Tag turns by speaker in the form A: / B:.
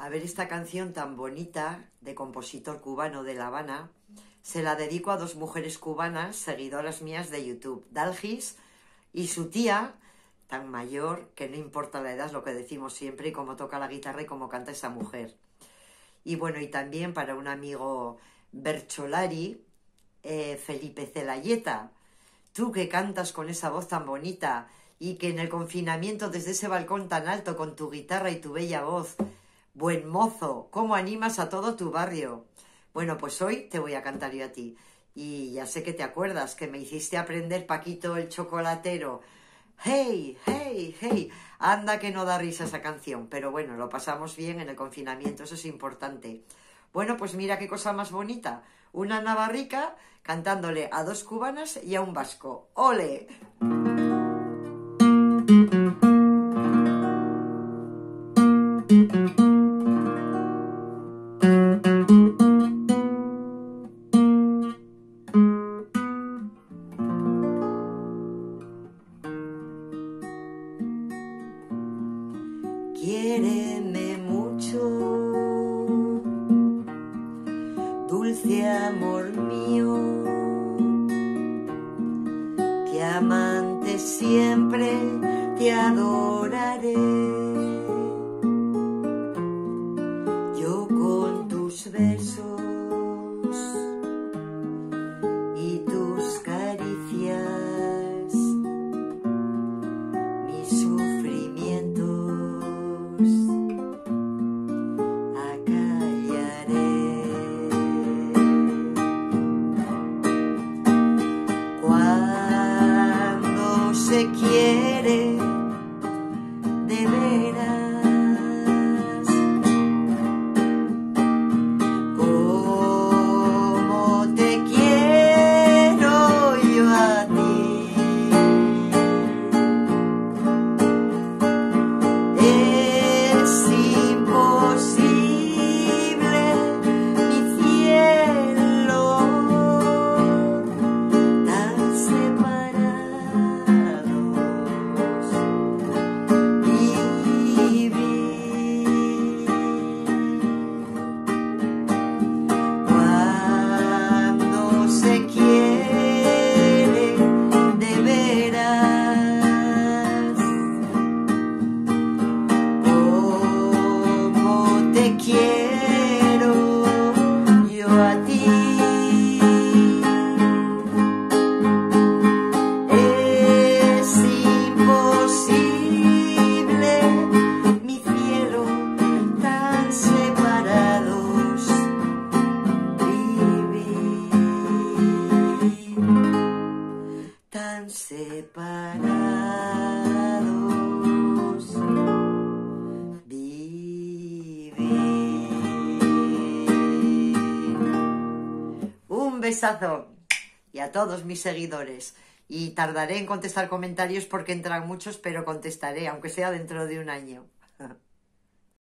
A: a ver esta canción tan bonita de compositor cubano de La Habana. Se la dedico a dos mujeres cubanas, seguidoras mías de YouTube, Dalgis y su tía, tan mayor, que no importa la edad, es lo que decimos siempre, y cómo toca la guitarra y cómo canta esa mujer. Y bueno, y también para un amigo Bercholari, eh, Felipe Celayeta, tú que cantas con esa voz tan bonita y que en el confinamiento desde ese balcón tan alto con tu guitarra y tu bella voz Buen mozo, ¿cómo animas a todo tu barrio? Bueno, pues hoy te voy a cantar yo a ti. Y ya sé que te acuerdas que me hiciste aprender Paquito el chocolatero. ¡Hey, hey, hey! Anda que no da risa esa canción, pero bueno, lo pasamos bien en el confinamiento, eso es importante. Bueno, pues mira qué cosa más bonita. Una navarrica cantándole a dos cubanas y a un vasco. ¡Ole! Quiéreme mucho, dulce amor mío, que amante siempre te adoraré. Quiere besazo y a todos mis seguidores. Y tardaré en contestar comentarios porque entran muchos, pero contestaré, aunque sea dentro de un año.